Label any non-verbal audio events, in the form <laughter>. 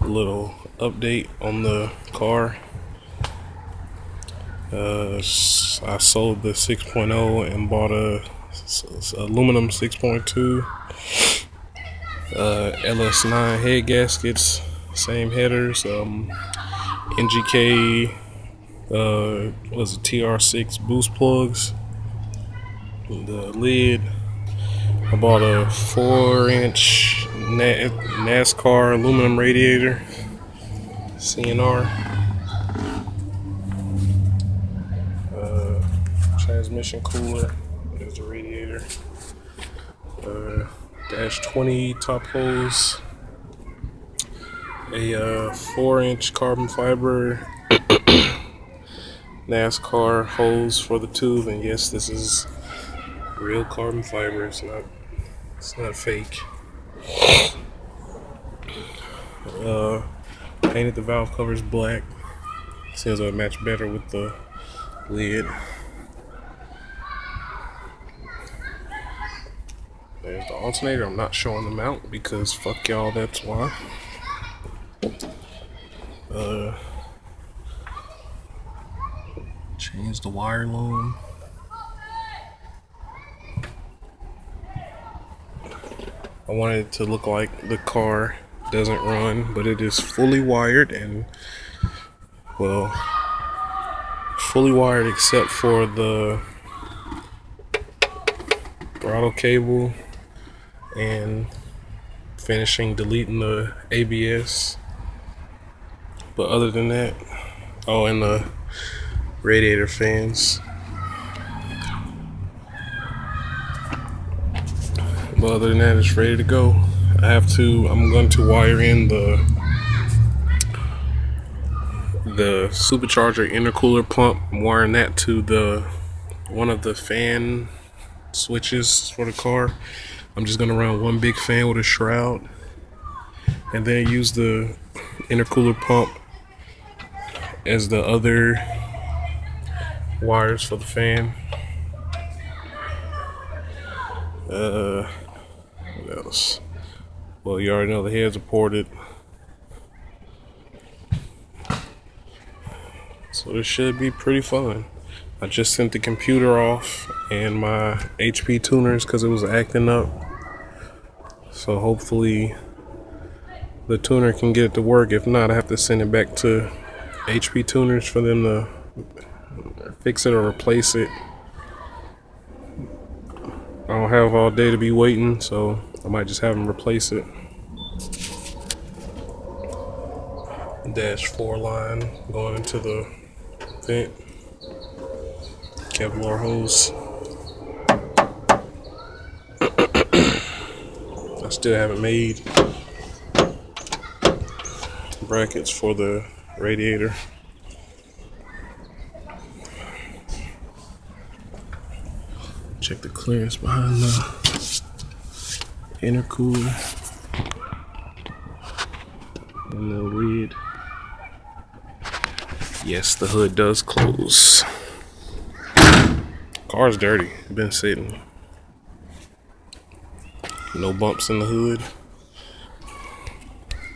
Little update on the car. Uh, I sold the 6.0 and bought a, a aluminum 6.2 uh, LS9 head gaskets, same headers. Um, NGK uh, was a TR6 boost plugs. The lid. I bought a four-inch NASCAR aluminum radiator, CNR. Uh, transmission cooler. There's the radiator. Uh, dash 20 top hose. A uh, four-inch carbon fiber <coughs> NASCAR hose for the tube, and yes, this is real carbon fiber. It's not it's not fake. Uh, painted the valve covers black. Seems it match better with the lid. There's the alternator. I'm not showing the mount because fuck y'all, that's why. Uh, change the wire loom. I wanted it to look like the car doesn't run, but it is fully wired and, well, fully wired except for the throttle cable and finishing deleting the ABS. But other than that, oh, and the radiator fans. But other than that, it's ready to go. I have to, I'm going to wire in the the supercharger intercooler pump. I'm wiring that to the one of the fan switches for the car. I'm just gonna run one big fan with a shroud and then use the intercooler pump as the other wires for the fan. Uh, else? Well, you already know the heads are ported. So this should be pretty fun. I just sent the computer off and my HP tuners because it was acting up. So hopefully the tuner can get it to work. If not, I have to send it back to HP tuners for them to fix it or replace it. I don't have all day to be waiting, so I might just have them replace it. Dash 4 line going into the vent. Kevlar hose. <coughs> I still haven't made brackets for the radiator. Check the clearance behind the intercooler and the lid. Yes, the hood does close. Car's dirty. Been sitting. No bumps in the hood.